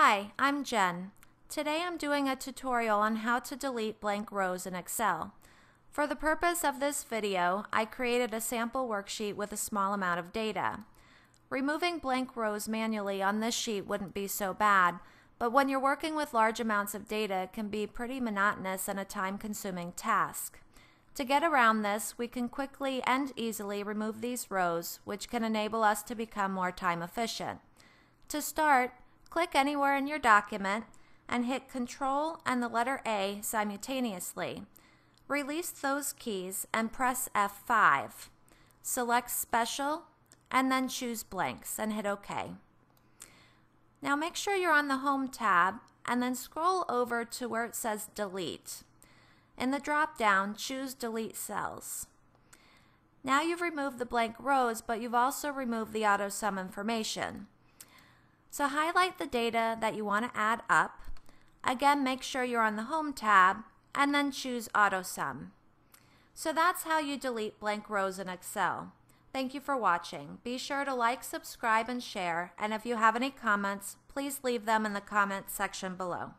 Hi, I'm Jen. Today I'm doing a tutorial on how to delete blank rows in Excel. For the purpose of this video, I created a sample worksheet with a small amount of data. Removing blank rows manually on this sheet wouldn't be so bad, but when you're working with large amounts of data, it can be pretty monotonous and a time-consuming task. To get around this, we can quickly and easily remove these rows, which can enable us to become more time efficient. To start, click anywhere in your document and hit Control and the letter A simultaneously. Release those keys and press F5. Select Special and then choose Blanks and hit OK. Now make sure you're on the Home tab and then scroll over to where it says Delete. In the drop-down, choose Delete Cells. Now you've removed the blank rows, but you've also removed the auto sum information. So highlight the data that you want to add up. Again, make sure you're on the Home tab and then choose Auto Sum. So that's how you delete blank rows in Excel. Thank you for watching. Be sure to like, subscribe, and share. And if you have any comments, please leave them in the comments section below.